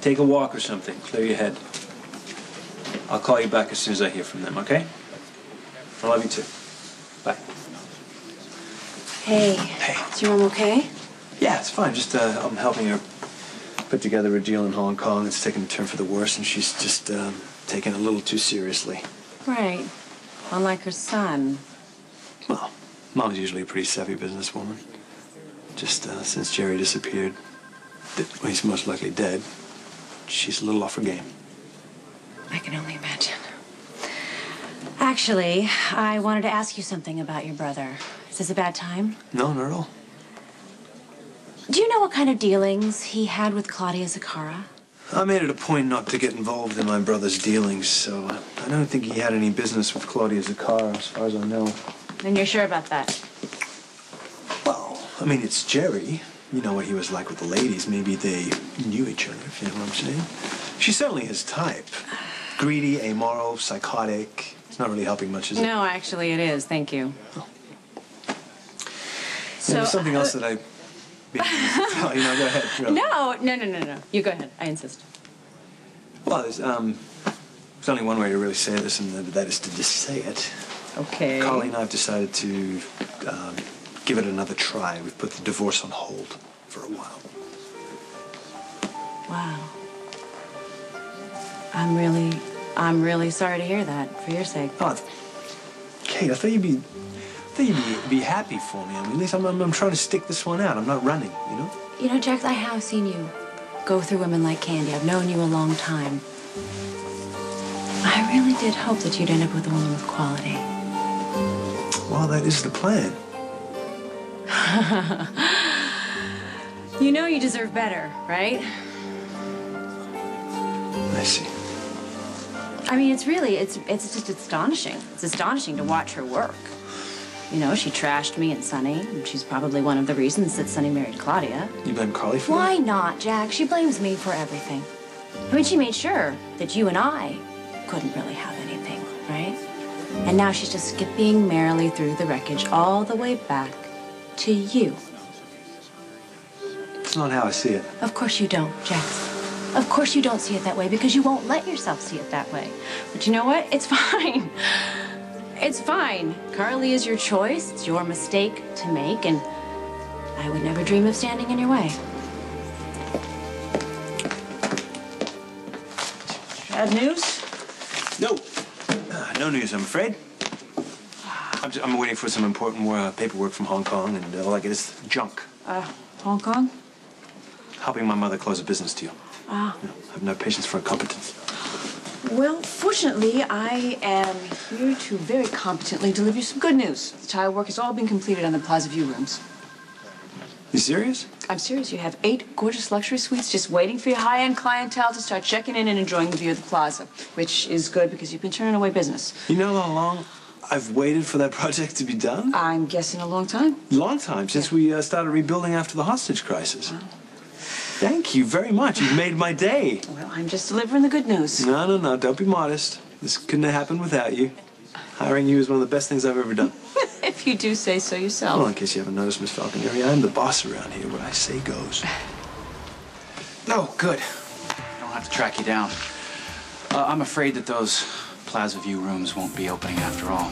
Take a walk or something. Clear your head. I'll call you back as soon as I hear from them, okay? I love you too. Bye. Hey. Hey. Is your mom okay? Yeah, it's fine. Just uh, I'm helping her put together a deal in Hong Kong. It's taken a turn for the worse, and she's just um, taking it a little too seriously. Right. Unlike her son. Well, Mom's usually a pretty savvy businesswoman. Just uh, since Jerry disappeared, well, he's most likely dead. She's a little off her game. I can only imagine. Actually, I wanted to ask you something about your brother. Is this a bad time? No, not at all. Do you know what kind of dealings he had with Claudia Zacchara? I made it a point not to get involved in my brother's dealings, so I don't think he had any business with Claudia Zacchara, as far as I know. And you're sure about that? Well, I mean, it's Jerry. You know what he was like with the ladies. Maybe they knew each other, if you know what I'm saying. She's certainly his type. Greedy, amoral, psychotic. It's not really helping much, is it? No, actually, it is. Thank you. So, there's something else that I. maybe need to tell you know, go ahead. No, no, no, no, no. You go ahead. I insist. Well, there's, um, there's only one way to really say this, and that is to just say it. Okay. Colleen and I have decided to um, give it another try. We've put the divorce on hold for a while. Wow. I'm really, I'm really sorry to hear that for your sake. Oh, Kate, I thought you'd be, I thought you'd be, be happy for me. I mean, at least I'm, I'm, I'm trying to stick this one out. I'm not running, you know? You know, Jax, I have seen you go through women like Candy. I've known you a long time. I really did hope that you'd end up with a woman with quality. Well, that is the plan. You know you deserve better, right? I see. I mean, it's really, it's, it's just astonishing. It's astonishing to watch her work. You know, she trashed me and Sonny, and she's probably one of the reasons that Sonny married Claudia. You blame Carly for Why not, Jack? She blames me for everything. I mean, she made sure that you and I couldn't really have anything, right? And now she's just skipping merrily through the wreckage all the way back to you. It's not how I see it. Of course you don't, Jax. Of course you don't see it that way because you won't let yourself see it that way. But you know what? It's fine. It's fine. Carly is your choice. It's your mistake to make, and I would never dream of standing in your way. Bad news? No. Uh, no news, I'm afraid. I'm, just, I'm waiting for some important uh, paperwork from Hong Kong, and uh, all I get is junk. Uh, Hong Kong? Helping my mother close a business deal. Ah. I have no patience for incompetence. Well, fortunately, I am here to very competently deliver you some good news. The tile work has all been completed on the Plaza View rooms. You serious? I'm serious. You have eight gorgeous luxury suites just waiting for your high-end clientele to start checking in and enjoying the view of the plaza, which is good because you've been turning away business. You know how long I've waited for that project to be done? I'm guessing a long time. Long time, since we uh, started rebuilding after the hostage crisis. Thank you very much. You've made my day. Well, I'm just delivering the good news. No, no, no. Don't be modest. This couldn't have happened without you. Hiring you is one of the best things I've ever done. if you do say so yourself. Well, in case you haven't noticed, Miss Falconeri, I'm the boss around here. What I say goes. Oh, good. I don't have to track you down. Uh, I'm afraid that those Plaza View rooms won't be opening after all.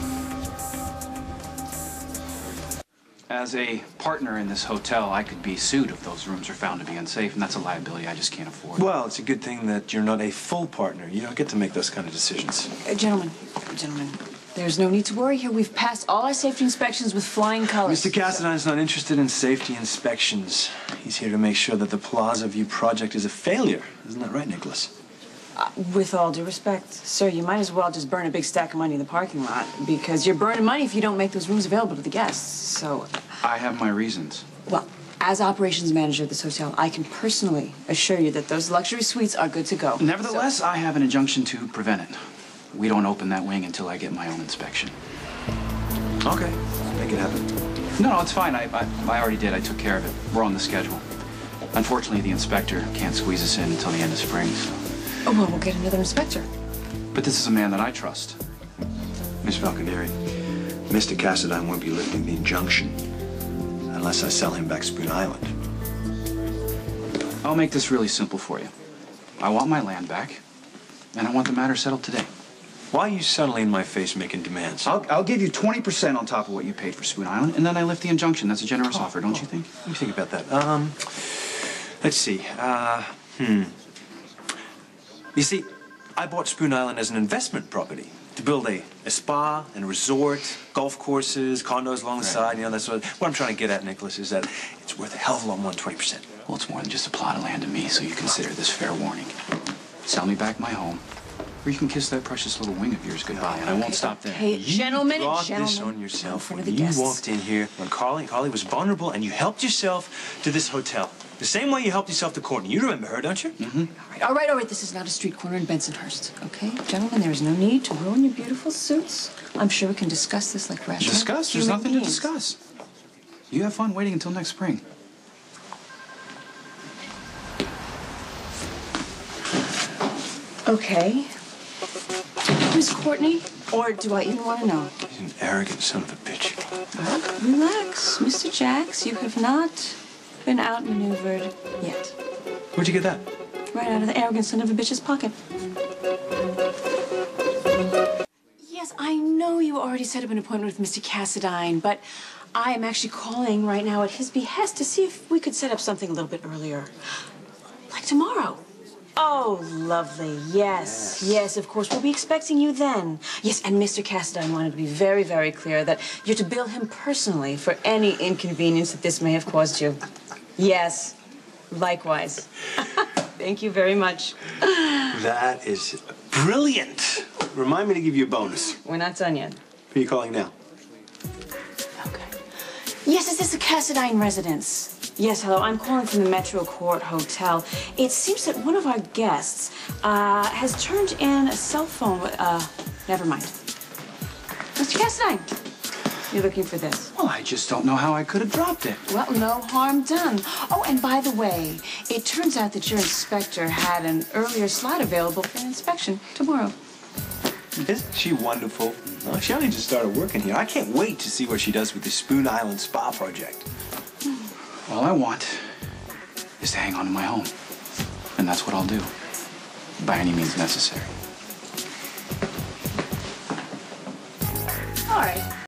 As a partner in this hotel, I could be sued if those rooms are found to be unsafe, and that's a liability I just can't afford. Well, it's a good thing that you're not a full partner. You don't get to make those kind of decisions. Uh, gentlemen, gentlemen, there's no need to worry here. We've passed all our safety inspections with flying colors. Mr. Cassadine's not interested in safety inspections. He's here to make sure that the Plaza View project is a failure. Isn't that right, Nikolas? Uh, with all due respect, sir, you might as well just burn a big stack of money in the parking lot because you're burning money if you don't make those rooms available to the guests. So, I have my reasons. well, as operations manager of this hotel, I can personally assure you that those luxury suites are good to go. Nevertheless, I have an injunction to prevent it. We don't open that wing until I get my own inspection. Okay. Make it happen. No, no, it's fine. I, I, I already did. I took care of it. We're on the schedule. Unfortunately, the inspector can't squeeze us in until the end of spring, so. Oh, well, we'll get another inspector. But this is a man that I trust. Miss Falconeri, Mr. Cassadine won't be lifting the injunction unless I sell him back Spoon Island. I'll make this really simple for you. I want my land back, and I want the matter settled today. Why are you suddenly in my face making demands? I'll, I'll give you 20% on top of what you paid for Spoon Island, and then I lift the injunction. That's a generous Oh, offer, don't you think? Let me think about that. Um, let's see. Uh, hmm. You see, I bought Spoon Island as an investment property to build a, a spa and a resort, golf courses, condos along the side. You know, that's what, what I'm trying to get at, Nikolas, is that it's worth a hell of a lot more than 20%. Well, it's more than just a plot of land to me, so you consider this fair warning. Sell me back my home, or you can kiss that precious little wing of yours goodbye, and I won't stop there. Hey, gentlemen, brought gentlemen. this on yourself when you guests. walked in here when Carly, Carly was vulnerable and you helped yourself to this hotel. The same way you helped yourself to Courtney. You remember her, don't you? Mm-hmm. All right, all right, all right. This is not a street corner in Bensonhurst, okay? Gentlemen, there is no need to ruin your beautiful suits. I'm sure we can discuss this like rational Discuss? There's human nothing to discuss. You have fun waiting until next spring. Okay. Who's Courtney? Or do I even want to know? He's an arrogant son of a bitch. Relax, Mr. Jax. You have not been outmaneuvered yet. Where'd you get that? Right out of the arrogant son of a bitch's pocket. Yes, I know you already set up an appointment with Mr. Cassadine, but I am actually calling right now at his behest to see if we could set up something a little bit earlier. Like tomorrow. Oh, lovely. Yes, yes, of course. We'll be expecting you then. Yes, and Mr. Cassadine wanted to be very, very clear that you're to bill him personally for any inconvenience that this may have caused you. Yes, likewise. Thank you very much. That is brilliant. Remind me to give you a bonus. We're not done yet. Who are you calling now? Okay. Yes, is this a Cassadine residence? Yes, hello. I'm calling from the Metro Court Hotel. It seems that one of our guests uh, has turned in a cell phone. with- Uh, never mind. Mr. Cassadine, you're looking for this. Well, I just don't know how I could have dropped it. Well, no harm done. Oh, and by the way, it turns out that your inspector had an earlier slot available for an inspection tomorrow. Isn't she wonderful? Oh, she only just started working here. I can't wait to see what she does with the Spoon Island Spa project. All I want is to hang on to my home. And that's what I'll do. By any means necessary. All right.